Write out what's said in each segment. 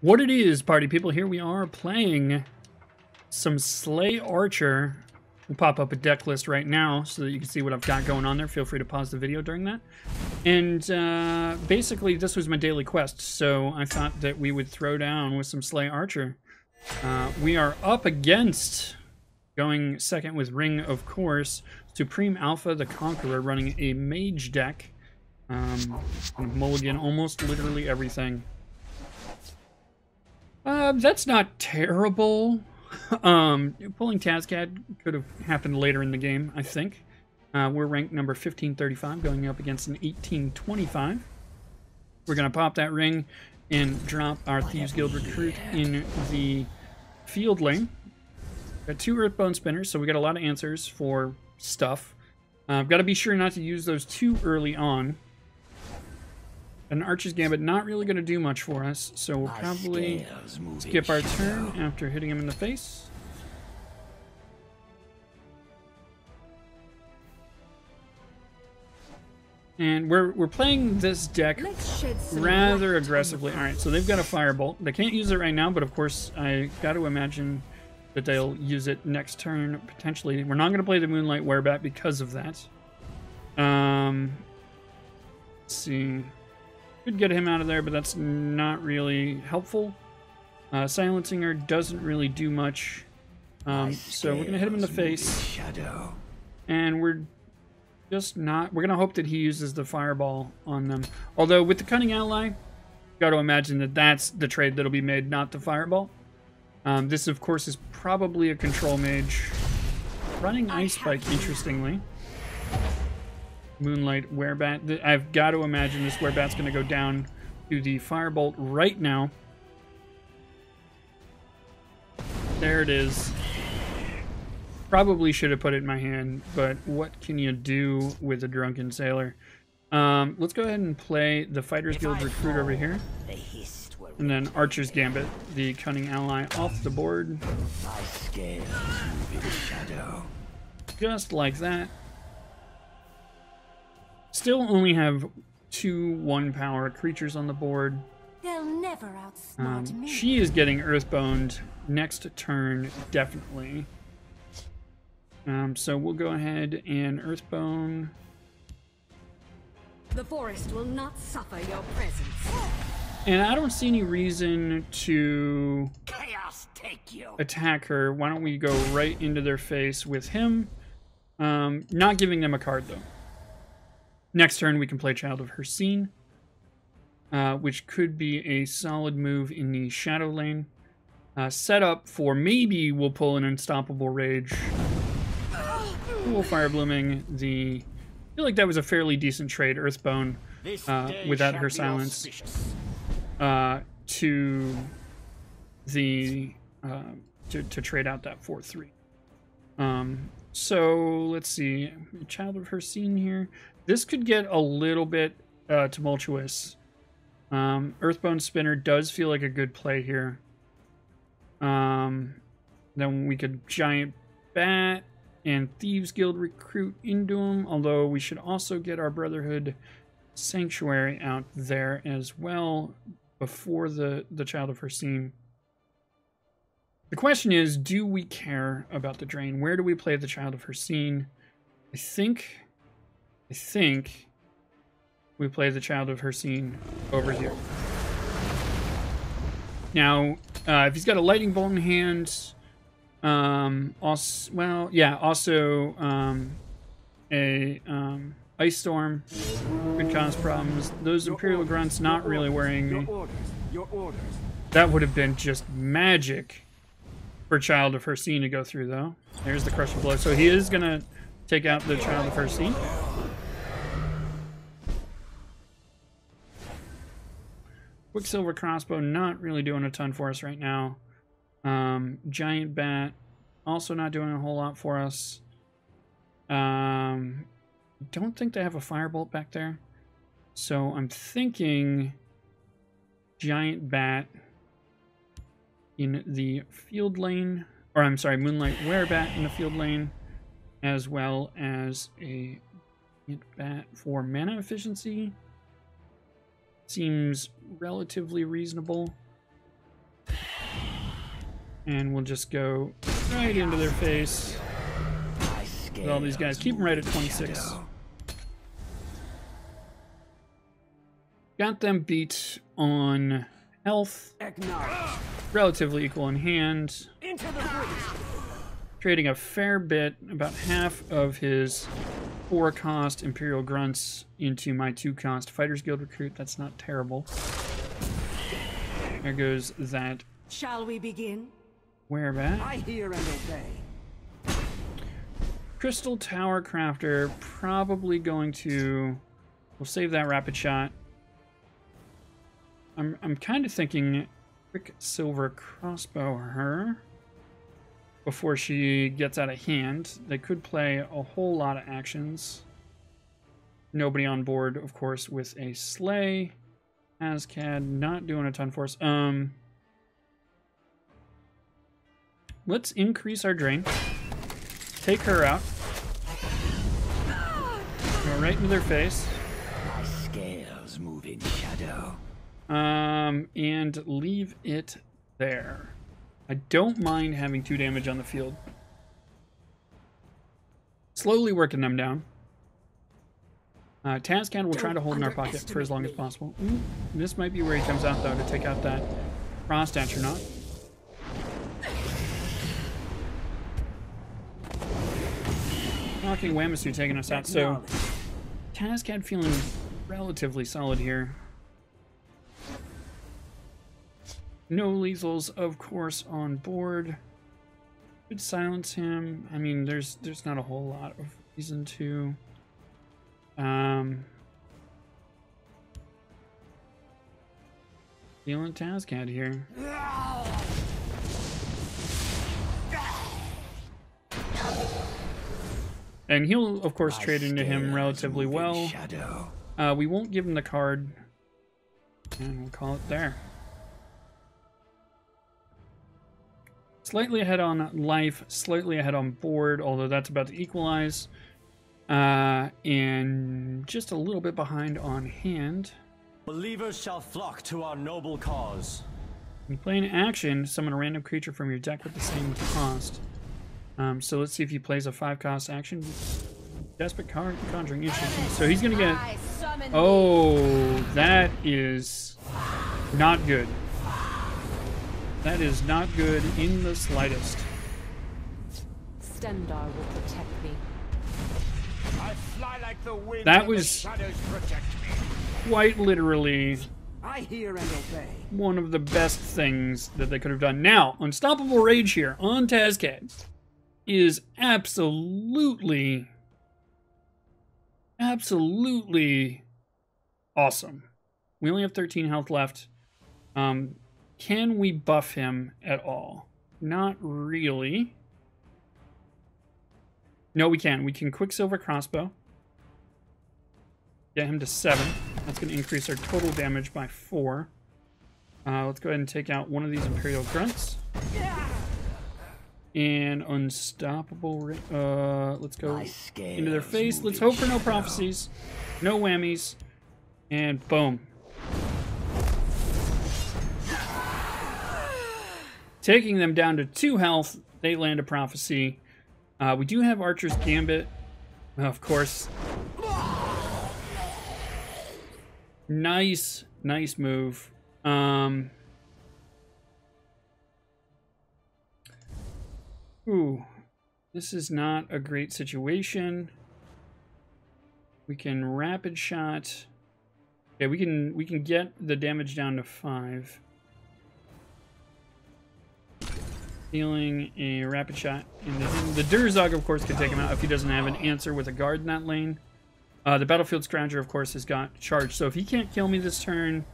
What it is, party people, here we are playing some Slay Archer. We'll pop up a deck list right now so that you can see what I've got going on there. Feel free to pause the video during that. And uh, basically, this was my daily quest, so I thought that we would throw down with some Slay Archer. Uh, we are up against, going second with Ring, of course, Supreme Alpha the Conqueror running a mage deck. Um, mulligan almost literally everything. Uh, that's not terrible. um, pulling Tazkad could have happened later in the game, I think. Uh, we're ranked number 1535, going up against an 1825. We're going to pop that ring and drop our Thieves Guild recruit in the field lane. Got two Earthbone spinners, so we got a lot of answers for stuff. Uh, I've got to be sure not to use those too early on. An Archer's Gambit not really going to do much for us, so we'll probably skip our turn after hitting him in the face. And we're, we're playing this deck rather aggressively. Alright, so they've got a Firebolt. They can't use it right now, but of course I got to imagine that they'll use it next turn, potentially. We're not going to play the Moonlight Werebat because of that. Um, let's see. Could get him out of there, but that's not really helpful. Uh, silencing her doesn't really do much. Um, so we're going to hit him in the face. Shadow. And we're just not... We're going to hope that he uses the fireball on them. Although with the Cunning Ally, got to imagine that that's the trade that'll be made, not the fireball. Um, this, of course, is probably a control mage. Running Ice Spike, interestingly. Moonlight Werebat. I've got to imagine this Werebat's going to go down to the Firebolt right now. There it is. Probably should have put it in my hand, but what can you do with a Drunken Sailor? Um, let's go ahead and play the Fighters Guild Recruit over here. And then Archer's Gambit, the Cunning Ally, off the board. Just like that. Still only have two one power creatures on the board. They'll never outsmart um, me. She is getting earthboned next turn, definitely. Um, so we'll go ahead and earthbone. The forest will not suffer your presence. And I don't see any reason to attack her. Why don't we go right into their face with him? Um, not giving them a card, though. Next turn, we can play Child of Hircine, uh, which could be a solid move in the Shadow lane. Uh, set up for maybe we'll pull an Unstoppable Rage. Cool Fire Blooming. The I feel like that was a fairly decent trade, Earthbone, uh, without her silence, uh, to the uh, to, to trade out that 4-3. Um, so let's see, Child of Hircine here. This could get a little bit uh, tumultuous. Um, Earthbone Spinner does feel like a good play here. Um, then we could Giant Bat and Thieves Guild recruit into him, although we should also get our Brotherhood Sanctuary out there as well before the, the Child of Hircine. The question is, do we care about the drain? Where do we play the Child of Hircine? I think I think we play the Child of Hircine over here. Now, uh, if he's got a Lightning Bolt in hand, um, also, well, yeah, also um, a um, Ice Storm could cause problems. Those Imperial Grunts not really worrying me. That would have been just magic for Child of Hircine to go through, though. There's the Crushing Blow. So he is going to take out the Child of Hircine. Quicksilver Crossbow not really doing a ton for us right now. Um, Giant Bat also not doing a whole lot for us. Um, don't think they have a Firebolt back there. So I'm thinking Giant Bat in the field lane. Or I'm sorry, Moonlight Werebat in the field lane. As well as a hit Bat for mana efficiency seems relatively reasonable. And we'll just go right into their face. With all these guys. Keep them right at 26. Got them beat on health. Relatively equal in hand. Trading a fair bit, about half of his four cost Imperial Grunts into my two cost Fighters Guild recruit. That's not terrible. There goes that. Shall we begin? Where back? I hear and obey. Crystal Tower Crafter, probably going to... We'll save that rapid shot. I'm, I'm kind of thinking Quicksilver Crossbow her before she gets out of hand. They could play a whole lot of actions. Nobody on board, of course, with a Slay. Ascad not doing a ton for us. Um, let's increase our drain. Take her out. Go right into their face. My scales move in shadow. Um, and leave it there. I don't mind having two damage on the field. Slowly working them down. Uh, Tazkad will try to hold in our pocket for as long as possible. Ooh, this might be where he comes out, though, to take out that Frost Atronach. Knocking Wamasu taking us out, so Tazkad feeling relatively solid here. No lethals, of course, on board. Could silence him. I mean, there's there's not a whole lot of reason to. Um, feeling Tazkad here. And he'll, of course, trade into him relatively well. Uh, we won't give him the card. And we'll call it there. Slightly ahead on life, slightly ahead on board, although that's about to equalize. Uh, and just a little bit behind on hand. Believers shall flock to our noble cause. When you play an action, summon a random creature from your deck with the same cost. Um, so let's see if he plays a five cost action. Desperate Con Conjuring Interesting. So he's gonna get... Oh, that is not good. That is not good in the slightest. Stendarr will protect me. I fly like the wind That was- the shadows protect me. Quite literally I hear and obey. one of the best things that they could have done. Now, Unstoppable Rage here on Tazkad is absolutely, absolutely awesome. We only have 13 health left. Um, can we buff him at all? Not really. No, we can. We can Quicksilver Crossbow. Get him to 7. That's going to increase our total damage by 4. Uh, let's go ahead and take out one of these Imperial Grunts. And Unstoppable... Uh, let's go into their face. Let's hope for no prophecies. No whammies. And boom. Taking them down to 2 health, they land a prophecy. Uh, we do have Archer's Gambit. Of course. Nice, nice move. Um... Ooh, this is not a great situation. We can rapid shot. Okay, we can we can get the damage down to five. Dealing a rapid shot, and the, the Durzog, of course, can take him out if he doesn't have an answer with a guard in that lane. Uh, the Battlefield Scrounger, of course, has got charge, so if he can't kill me this turn,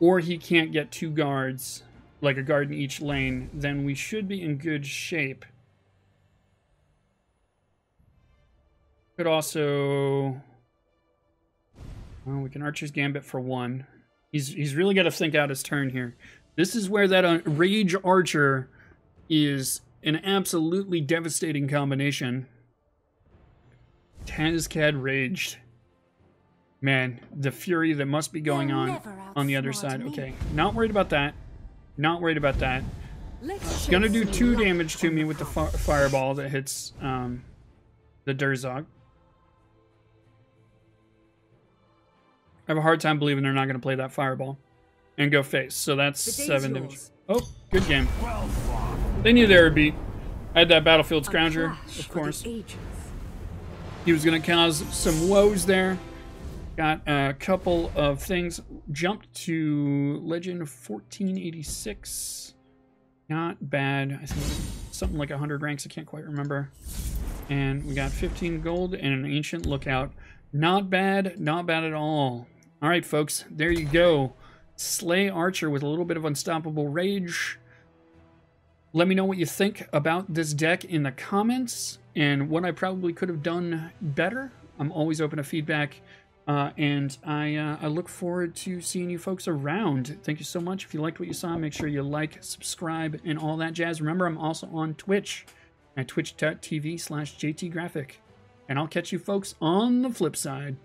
or he can't get two guards, like a guard in each lane, then we should be in good shape. Could also... Well, we can Archer's Gambit for one. He's, he's really got to think out his turn here. This is where that uh, Rage Archer is an absolutely devastating combination. Tazkad Raged. Man, the fury that must be going They'll on on the other side. me. Okay, not worried about that. Not worried about that. Let's Gonna do two damage to me with the past. fi- fireball that hits um, the Durzog. I have a hard time believing they're not going to play that fireball and go face. So that's The day's seven damage. Oh, good game. They knew there would be. I had that battlefield scrounger, of course. He was going to cause some woes there. Got a couple of things. Jumped to Legend 1486. Not bad. I think something like 100 ranks. I can't quite remember. And we got 15 gold and an Ancient Lookout. Not bad. Not bad at all. All right, folks. There you go. Slay Archer with a little bit of Unstoppable Rage. Let me know what you think about this deck in the comments and what I probably could have done better. I'm always open to feedback, uh, and I uh, I look forward to seeing you folks around. Thank you so much. If you liked what you saw, make sure you like, subscribe, and all that jazz. Remember, I'm also on Twitch at twitch.tv slash jtgraphic. And I'll catch you folks on the flip side.